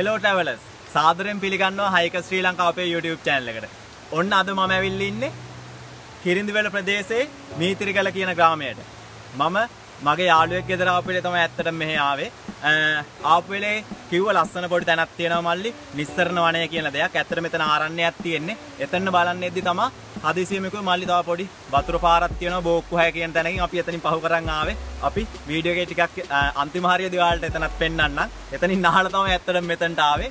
Hello ට්‍රැවලර්ස් සාදරයෙන් පිළිගන්නවා හයික ශ්‍රී ලංකා අපේ YouTube channel එකට. ඔන්න අද මම ඇවිල්ලා ඉන්නේ කිරින්දිවැල ප්‍රදේශයේ මීතිරිගල කියන ග්‍රාමයට. මම මගේ යාළුවෙක් ගෙදර ආපු වෙලේ තමයි ඇත්තටම මෙහෙ ආවේ. ආපු වෙලේ කිව්ව ලස්සන පොඩි තැනක් තියෙනවා මල්ලි නිස්සරණ වනය කියන දෙයක්. ඇත්තට මෙතන ආරණ්‍යයක් තියෙන්නේ. එතන බලන්නේද්දි තමයි හදිසියෙම කිව්ව මල්ලි තව පොඩි වතුර පාරක් තියෙනවා බෝක්කු හැය කියන තැනකින් අපි එතනින් පහු කරන් ආවේ. අපි වීඩියෝ එකේ ටිකක් අන්තිම හරියදී ඔයාලට එතනත් පෙන්වන්නම්. එතනින් අහලා තමයි ඇත්තටම මෙතනට ආවේ.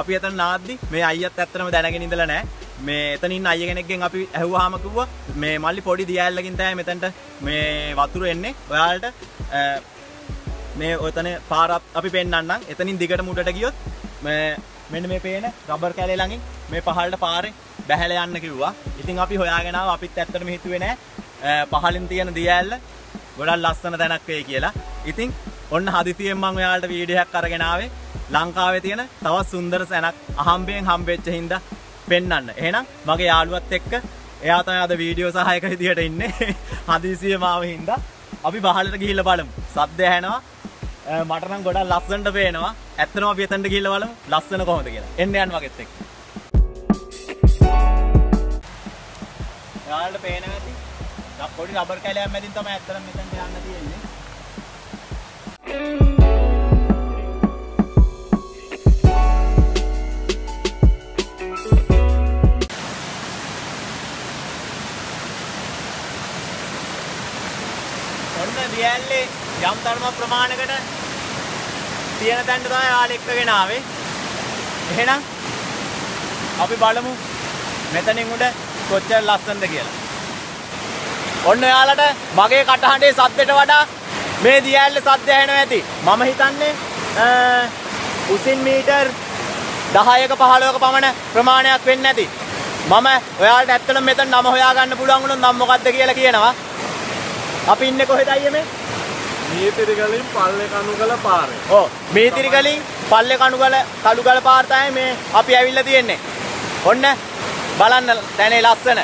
අපි එතන නාද්දි මේ අයියත් ඇත්තටම දැනගෙන ඉඳලා නැහැ. මේ එතනින් අයිය කෙනෙක්ගෙන් අපි ඇහුවාම කිව්වා මේ මල්ලි පොඩි දියඇල්ලකින් තමයි මෙතනට මේ වතුර එන්නේ. ඔයාලට මේ ඔතන පාරක් අපි පෙන්වන්නම්. එතනින් දිගට මුඩට ගියොත් මේ මෙන්න මේ පේන රබර් කැලේ ළඟින් මේ පහළට පාරේ බැහැලා යන්න කිව්වා. ඉතින් අපි හොයාගෙන ආවා අපිත් ඇත්තටම හිතුවේ නෑ පහලින් තියෙන දියඇල්ල ගොඩක් ලස්සන තැනක් වෙයි කියලා. ඉතින් ඔන්න හදිසියෙන් මම ඔයාලට වීඩියෝ එකක් අරගෙන ආවේ. ලංකාවේ තියෙන තවත් සුන්දර සැනක් අහම්බෙන් හම්බෙච්ච හින්දා පෙන්වන්න. එහෙනම් මගේ යාළුවත් එක්ක එයා තමයි අද වීඩියෝ සහායක විදියට ඉන්නේ. හදිසියෙම ආව හින්දා අපි බහලට ගිහිල්ලා බලමු. සද්ද ඇහෙනවා. මට නම් ගොඩක් ලස්සනට පේනවා. ඇත්තටම අපි එතනට ගිහිල්ලා බලමු ලස්සන කොහොමද කියලා. එන්න යන්න වගෙත් එක්ක. ඔයාලට පේනවා ඇති. පොඩි රබර් කැලයක් මැදින් තමයි ඇත්තටම මෙතනට යන්න තියෙන්නේ. ඔන්න දියැල්ලේ යම් ධර්ම ප්‍රමාණයකට තියෙන තැනට තමයි යාළ එක්කගෙන ආවේ. එහෙනම් අපි බලමු මෙතනින් උඩ කොච්චර ලස්සනද කියලා. ඔන්න යාලට මගේ කටහඬේ සද්දෙට වඩා මේ දියැල්ලේ සද්ද ඇහෙනවා ඇති. මම හිතන්නේ උසින් මීටර් 10ක 15ක පමණ ප්‍රමාණයක් වෙන්න ඇති. මම ඔයාලට ඇත්තටම මෙතන නම හොයාගන්න පුළුවන් වුණොත් නම් මොකද්ද කියලා කියනවා. අපි ඉන්නේ කොහෙද අයියේ මීතිරිගලින් පල්ලෙ කණුගල පාරේ. ඔව් මීතිරිගලින් පල්ලේ කණුගල කළුගල පාර තමයි මේ අපි ඇවිල්ලා තියෙන්නේ. ඔන්න බලන්න තැනේ ලස්සන.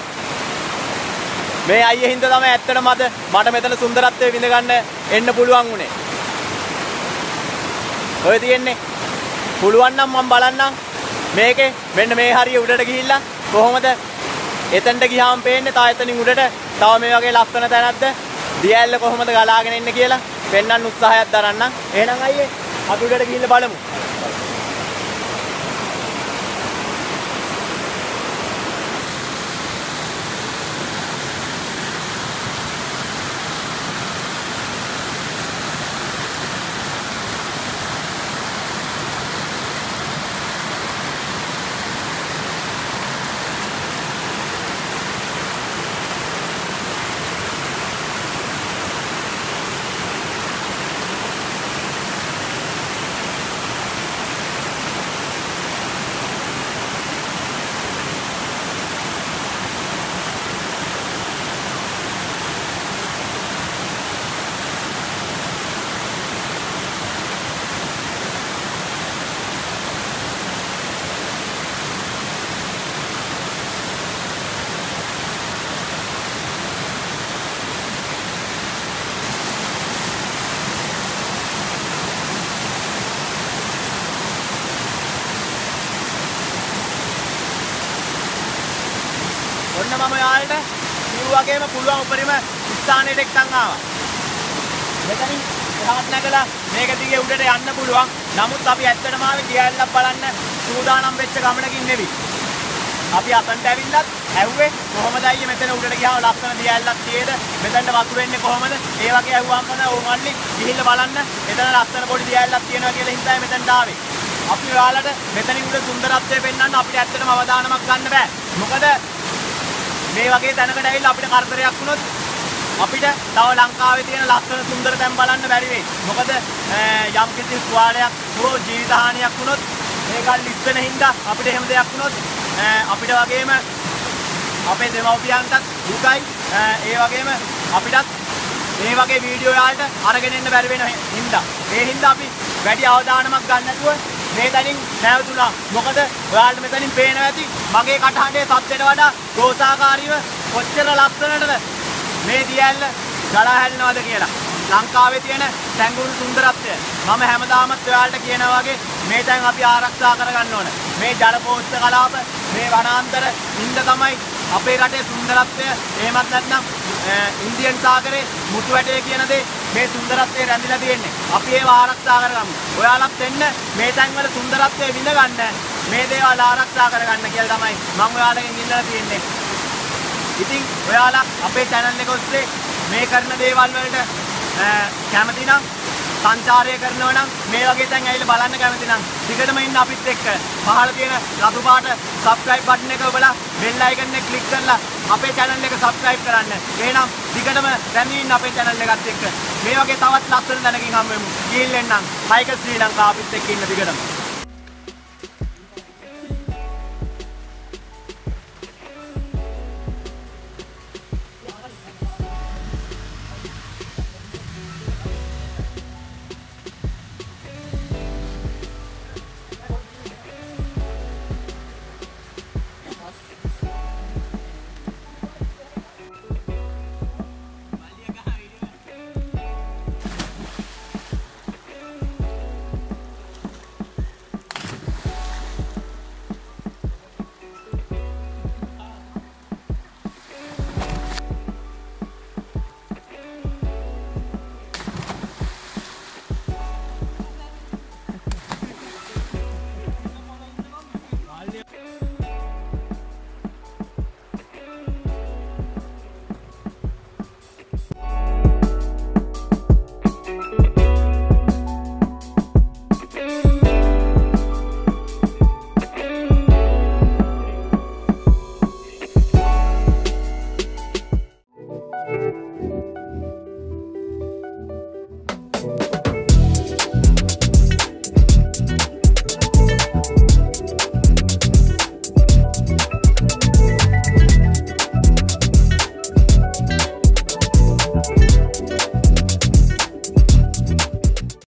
මේ අයියේ හින්දා තමයි ඇත්තටම අද මට මෙතන සුන්දරත්වය විඳ ගන්න එන්න පුළුවන් උනේ. ඔය තියෙන්නේ. පුළුවන් නම් මම බලන්නම් මේකේ මෙන්න මේ හරිය උඩට ගිහිල්ලා කොහොමද එතනට ගියාම පේන්නේ තා එතනින් උඩට තව මේ වගේ ලස්සන තැනක්ද දියැල්ල කොහොමද ගලාගෙන එන්නේ කියලා පෙන්වන්න උත්සාහයක් දරන්න. එහෙනම් අයියේ අපි උඩට ගිහිල්ලා බලමු. ඔන්න මම යාළට කිව්වාගේම පුළුවන් උපරිම ස්ථානයට එක්කන් ආවා. මෙතනින් එහාට නැගලා මේක දිගේ උඩට යන්න පුළුවන්. නමුත් අපි ඇත්තටම ආවේ දියැලක් බලන්න සූදානම් වෙච්ච ගමනකින් නෙවි. අපි අතන්ට ඇවිල්ලත් ඇහුවේ කොහොමද අයියේ මෙතන උඩට ගියාම ලස්සන දියැලක් තියෙද? මෙතනට වතුර එන්නේ කොහොමද? ඒ වගේ ඇහුවාම තමයි ඕ මල්ලි ගිහිල්ලා බලන්න. එතන ලස්සන පොඩි දියැලක් තියෙනවා කියලා හින්දායි මෙතනට ආවේ. අපි ඔයාලට මෙතනින් උඩ සුන්දරත්වය පෙන්වන්න අපිට ඇත්තටම අවධානමක් ගන්න බෑ. මොකද මේ වගේ තැනකට ඇවිල්ලා අපිට කරදරයක් වුණොත් අපිට තව ලංකාවේ තියෙන ලස්සන සුන්දර තැන් බලන්න බැරි වෙයි. මොකද යම් කිසි ස්වාලයක් හෝ ජීවිත හානියක් වුණොත් මේකල් ලිස්සන හින්දා අපිට එහෙම දෙයක් වුණොත් අපිට වගේම අපේ දෙමව්පියන්ටත් දුකයි. ඒ වගේම අපිටත් මේ වගේ වීඩියෝ යාලට අරගෙන එන්න බැරි වෙන හින්දා. ඒ හින්දා අපි වැඩි අවධානමක් ගන්න නැතුව මේ තැනින් නැවතුණා. මොකද ඔයාලට මෙතනින් පේනවා ඇති මගේ කටහඬේ සද්දෙට වඩා ගෝසාකාරීව කොච්චර ලස්සනටද මේ දියැල්ල ගලා හැලෙනවද කියලා. ලංකාවේ තියෙන තැඟුරු සුන්දරත්වය මම හැමදාමත් ඔයාලට කියනවා වගේ මේ තැන් අපි ආරක්ෂා කරගන්න ඕන. මේ ජලපෝෂ්ඨ කලාප, මේ වනාන්තර ඉන්න තමයි අපේ රටේ සුන්දරත්වය. එහෙමත් නැත්නම් ඉන්දියන් සාගරේ මුතු වැටේ කියන දේ මේ සුන්දරත්වය රැඳිලා තියෙන්නේ. අපි ඒව ආරක්ෂා කරගමු. ඔයාලත් එන්න මේ තැන්වල සුන්දරත්වය විඳ ගන්න. මේ දේවල් ආරක්ෂා කරගන්න කියලා තමයි මම ඔයාලගෙන් ඉල්ලලා තියෙන්නේ. ඉතින් ඔයාලා අපේ channel එක ඔස්සේ මේ කරන දේවල් වලට කැමති නම් සංචාරය කරනවා නම් මේ වගේ තැන් ඇවිල්ලා බලන්න කැමති නම් ටිකටම ඉන්න අපිත් එක්ක පහළ තියෙන රතු පාට subscribe button එක ඔබලා bell icon එක click කරලා අපේ channel එක subscribe කරන්න. එහෙනම් ටිකටම රැඳී ඉන්න අපේ channel එකත් එක්ක මේ වගේ තවත් ලස්සන දැනකින් හම්බ වෙමු. ගිහින් එන්නම්. හයික ශ්‍රී ලංකා අපිත් එක්ක ඉන්න ටිකටම.